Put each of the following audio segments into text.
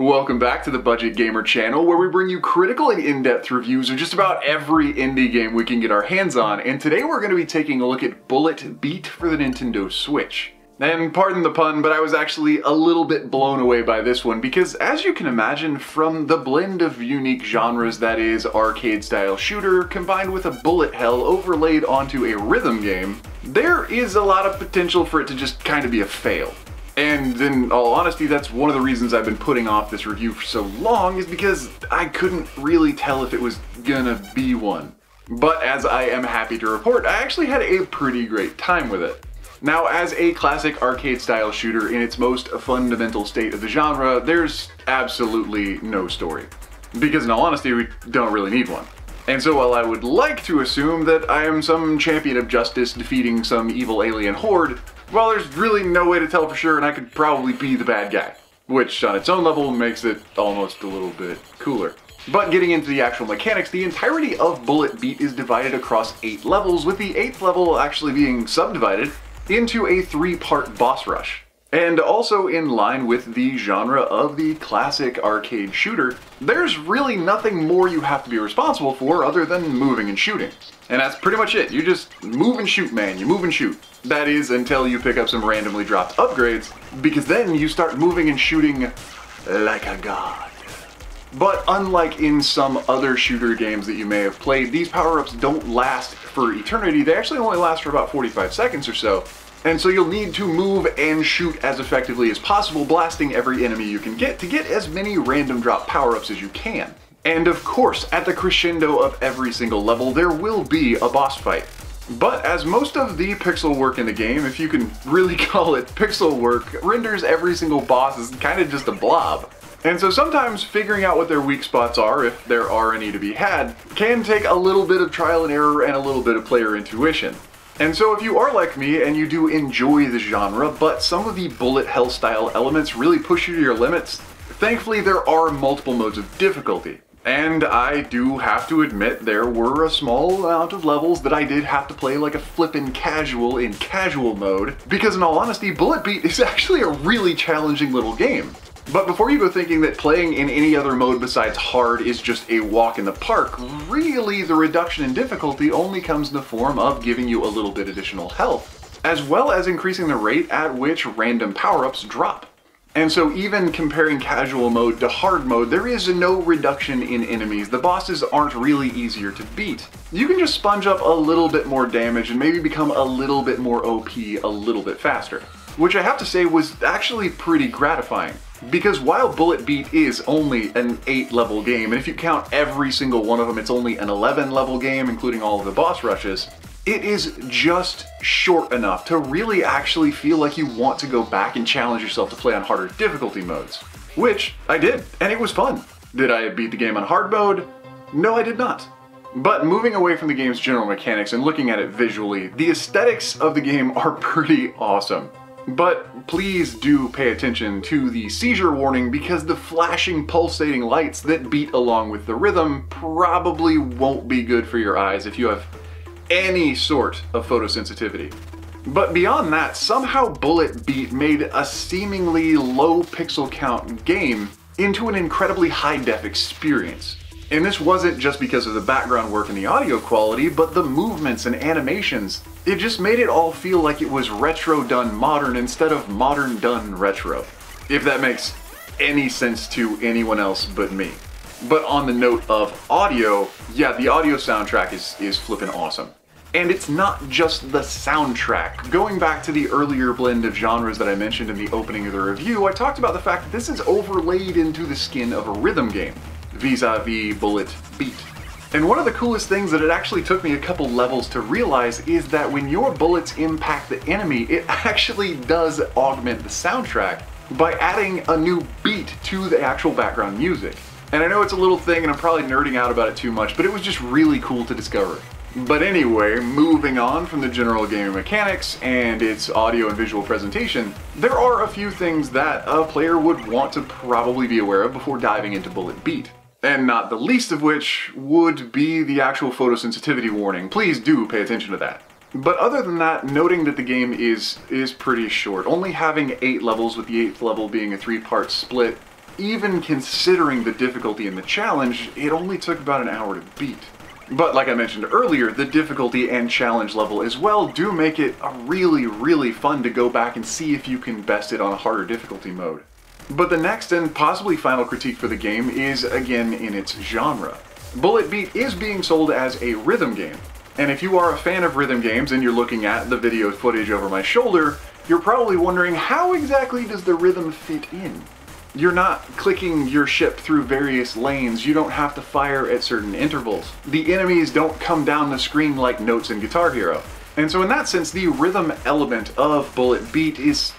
Welcome back to the Budget Gamer channel where we bring you critical and in-depth reviews of just about every indie game we can get our hands on and today we're going to be taking a look at Bullet Beat for the Nintendo Switch. And pardon the pun, but I was actually a little bit blown away by this one because as you can imagine from the blend of unique genres that is arcade style shooter combined with a bullet hell overlaid onto a rhythm game, there is a lot of potential for it to just kind of be a fail. And in all honesty, that's one of the reasons I've been putting off this review for so long is because I couldn't really tell if it was gonna be one. But as I am happy to report, I actually had a pretty great time with it. Now, as a classic arcade style shooter in its most fundamental state of the genre, there's absolutely no story. Because in all honesty, we don't really need one. And so while I would like to assume that I am some champion of justice defeating some evil alien horde, well, there's really no way to tell for sure and I could probably be the bad guy. Which on its own level makes it almost a little bit cooler. But getting into the actual mechanics, the entirety of Bullet Beat is divided across 8 levels, with the 8th level actually being subdivided into a three-part boss rush. And also in line with the genre of the classic arcade shooter, there's really nothing more you have to be responsible for other than moving and shooting. And that's pretty much it. You just move and shoot, man. You move and shoot. That is until you pick up some randomly dropped upgrades, because then you start moving and shooting like a god. But unlike in some other shooter games that you may have played, these power-ups don't last for eternity. They actually only last for about 45 seconds or so, and so you'll need to move and shoot as effectively as possible, blasting every enemy you can get to get as many random drop power-ups as you can. And of course, at the crescendo of every single level, there will be a boss fight. But as most of the pixel work in the game, if you can really call it pixel work, renders every single boss as kind of just a blob. And so sometimes figuring out what their weak spots are, if there are any to be had, can take a little bit of trial and error and a little bit of player intuition. And so if you are like me and you do enjoy the genre, but some of the bullet hell style elements really push you to your limits, thankfully there are multiple modes of difficulty. And I do have to admit there were a small amount of levels that I did have to play like a flippin' casual in casual mode, because in all honesty, Bullet Beat is actually a really challenging little game. But before you go thinking that playing in any other mode besides hard is just a walk in the park, really the reduction in difficulty only comes in the form of giving you a little bit additional health, as well as increasing the rate at which random power-ups drop. And so even comparing casual mode to hard mode, there is no reduction in enemies. The bosses aren't really easier to beat. You can just sponge up a little bit more damage and maybe become a little bit more OP a little bit faster. Which I have to say was actually pretty gratifying. Because while Bullet Beat is only an 8 level game, and if you count every single one of them, it's only an 11 level game, including all of the boss rushes, it is just short enough to really actually feel like you want to go back and challenge yourself to play on harder difficulty modes. Which I did, and it was fun. Did I beat the game on hard mode? No, I did not. But moving away from the game's general mechanics and looking at it visually, the aesthetics of the game are pretty awesome. But please do pay attention to the seizure warning because the flashing pulsating lights that beat along with the rhythm probably won't be good for your eyes if you have any sort of photosensitivity. But beyond that, somehow Bullet Beat made a seemingly low pixel count game into an incredibly high def experience. And this wasn't just because of the background work and the audio quality, but the movements and animations. It just made it all feel like it was retro done modern instead of modern done retro. If that makes any sense to anyone else but me. But on the note of audio, yeah, the audio soundtrack is, is flippin' awesome. And it's not just the soundtrack. Going back to the earlier blend of genres that I mentioned in the opening of the review, I talked about the fact that this is overlaid into the skin of a rhythm game vis-a-vis Bullet Beat. And one of the coolest things that it actually took me a couple levels to realize is that when your bullets impact the enemy, it actually does augment the soundtrack by adding a new beat to the actual background music. And I know it's a little thing and I'm probably nerding out about it too much, but it was just really cool to discover. But anyway, moving on from the general gaming mechanics and its audio and visual presentation, there are a few things that a player would want to probably be aware of before diving into Bullet Beat and not the least of which would be the actual photosensitivity warning. Please do pay attention to that. But other than that, noting that the game is is pretty short, only having 8 levels with the 8th level being a 3-part split, even considering the difficulty and the challenge, it only took about an hour to beat. But like I mentioned earlier, the difficulty and challenge level as well do make it a really, really fun to go back and see if you can best it on a harder difficulty mode. But the next and possibly final critique for the game is again in its genre. Bullet Beat is being sold as a rhythm game, and if you are a fan of rhythm games and you're looking at the video footage over my shoulder, you're probably wondering how exactly does the rhythm fit in? You're not clicking your ship through various lanes, you don't have to fire at certain intervals. The enemies don't come down the screen like notes in Guitar Hero. And so in that sense, the rhythm element of Bullet Beat is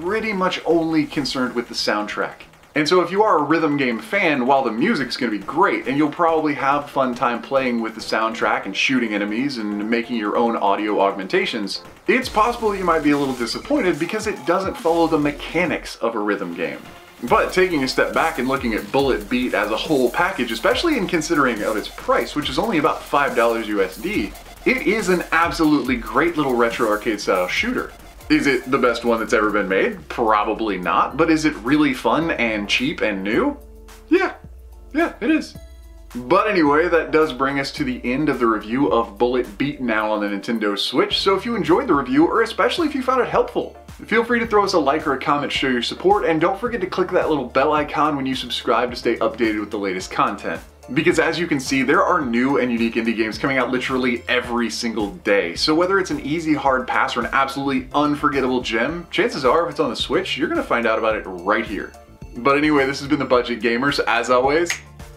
pretty much only concerned with the soundtrack. And so if you are a rhythm game fan, while the music's gonna be great, and you'll probably have fun time playing with the soundtrack and shooting enemies and making your own audio augmentations, it's possible that you might be a little disappointed because it doesn't follow the mechanics of a rhythm game. But taking a step back and looking at Bullet Beat as a whole package, especially in considering of its price, which is only about $5 USD, it is an absolutely great little retro arcade style shooter. Is it the best one that's ever been made? Probably not, but is it really fun and cheap and new? Yeah, yeah, it is. But anyway, that does bring us to the end of the review of Bullet Beat now on the Nintendo Switch, so if you enjoyed the review, or especially if you found it helpful, Feel free to throw us a like or a comment to show your support, and don't forget to click that little bell icon when you subscribe to stay updated with the latest content. Because as you can see, there are new and unique indie games coming out literally every single day. So whether it's an easy hard pass or an absolutely unforgettable gem, chances are if it's on the Switch, you're gonna find out about it right here. But anyway, this has been The Budget Gamers. As always,